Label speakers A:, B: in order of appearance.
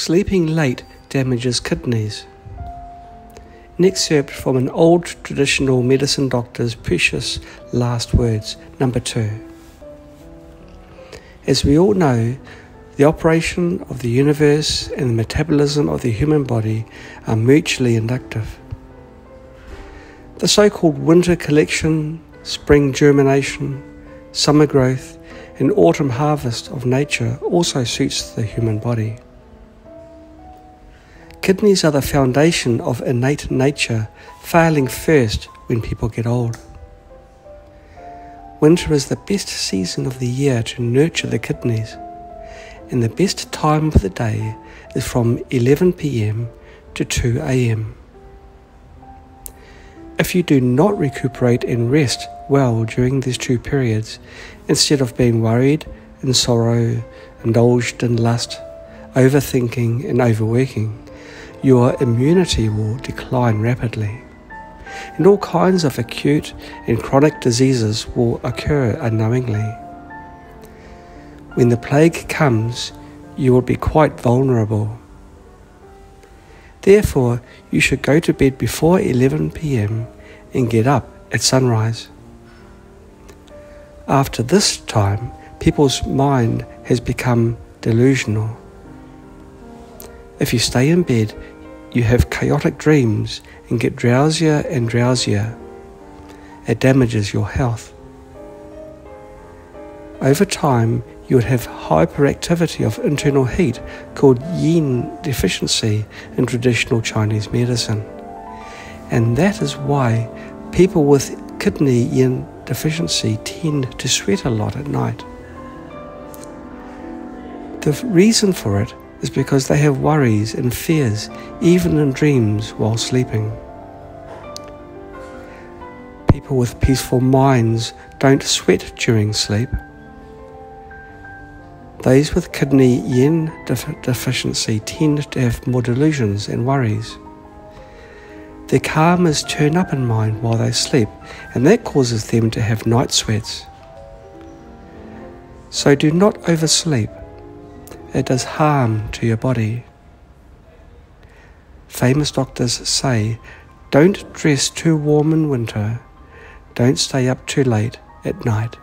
A: Sleeping late damages kidneys. An excerpt from an old traditional medicine doctor's precious last words, number two. As we all know, the operation of the universe and the metabolism of the human body are mutually inductive. The so called winter collection, spring germination, summer growth, and autumn harvest of nature also suits the human body. Kidneys are the foundation of innate nature, failing first when people get old. Winter is the best season of the year to nurture the kidneys, and the best time of the day is from 11 pm to 2 am. If you do not recuperate and rest well during these two periods, instead of being worried in sorrow, indulged in lust, overthinking, and overworking, your immunity will decline rapidly. And all kinds of acute and chronic diseases will occur unknowingly. When the plague comes, you will be quite vulnerable. Therefore, you should go to bed before 11 pm and get up at sunrise. After this time, people's mind has become delusional. If you stay in bed, you have chaotic dreams and get drowsier and drowsier. It damages your health. Over time, you would have hyperactivity of internal heat called yin deficiency in traditional Chinese medicine. And that is why people with kidney yin deficiency tend to sweat a lot at night. The reason for it is because they have worries and fears, even in dreams while sleeping. People with peaceful minds don't sweat during sleep. Those with kidney yin deficiency tend to have more delusions and worries. Their karmas turn up in mind while they sleep, and that causes them to have night sweats. So do not oversleep it does harm to your body. Famous doctors say don't dress too warm in winter, don't stay up too late at night.